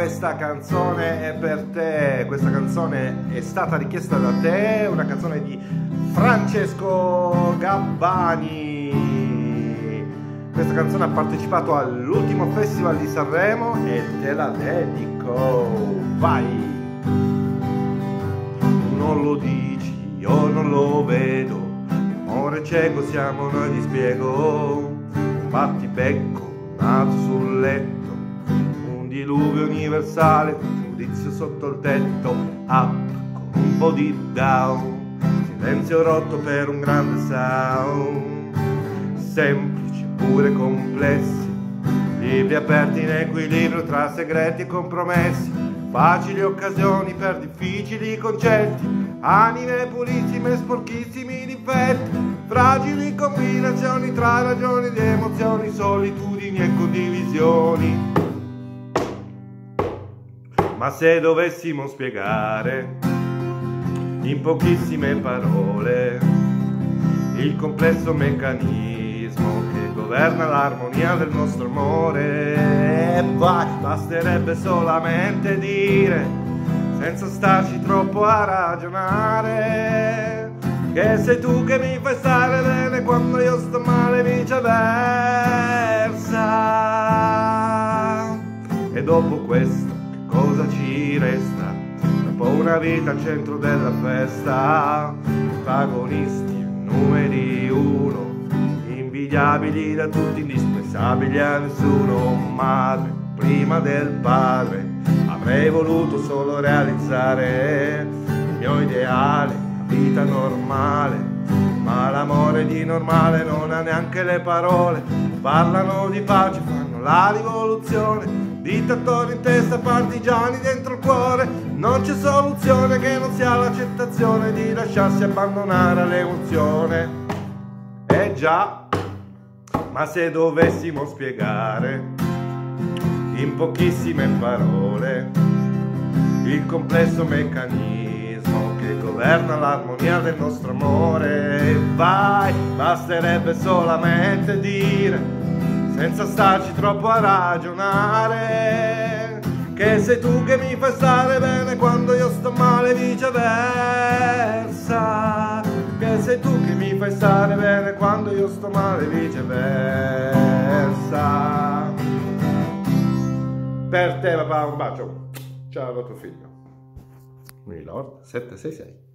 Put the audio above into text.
questa canzone è per te, questa canzone è stata richiesta da te, una canzone di Francesco Gabbani. Questa canzone ha partecipato all'ultimo festival di Sanremo e te la dedico. Vai! Non lo dici, io non lo vedo, amore cieco siamo noi ti spiego, un battibecco nato sul letto diluvio universale, giudizio sotto il tetto, up con un po' di down, silenzio rotto per un grande sound, semplici pure complessi, libri aperti in equilibrio tra segreti e compromessi, facili occasioni per difficili concetti, anime pulissime, sporchissimi difetti, fragili combinazioni tra ragioni ed emozioni, solitudini e condivisioni. Ma se dovessimo spiegare in pochissime parole il complesso meccanismo che governa l'armonia del nostro amore, basterebbe solamente dire, senza starci troppo a ragionare, che sei tu che mi fai stare bene quando io sto male viceversa. E dopo questo cosa ci resta? Dopo una vita al centro della festa, protagonisti numeri uno, invidiabili da tutti, indispensabili a nessuno, madre prima del padre, avrei voluto solo realizzare il mio ideale, vita normale, ma l'amore di normale non ha neanche le parole, parlano di pace, fanno la rivoluzione Dittatori in testa, partigiani dentro il cuore, non c'è soluzione che non sia l'accettazione di lasciarsi abbandonare all'emozione. Eh già, ma se dovessimo spiegare in pochissime parole il complesso meccanismo che governa l'armonia del nostro amore, vai, basterebbe solamente dire senza starci troppo a ragionare. Che sei tu che mi fai stare bene quando io sto male viceversa. Che sei tu che mi fai stare bene quando io sto male viceversa. Per te papà un bacio. Ciao tuo figlio. Milord 766.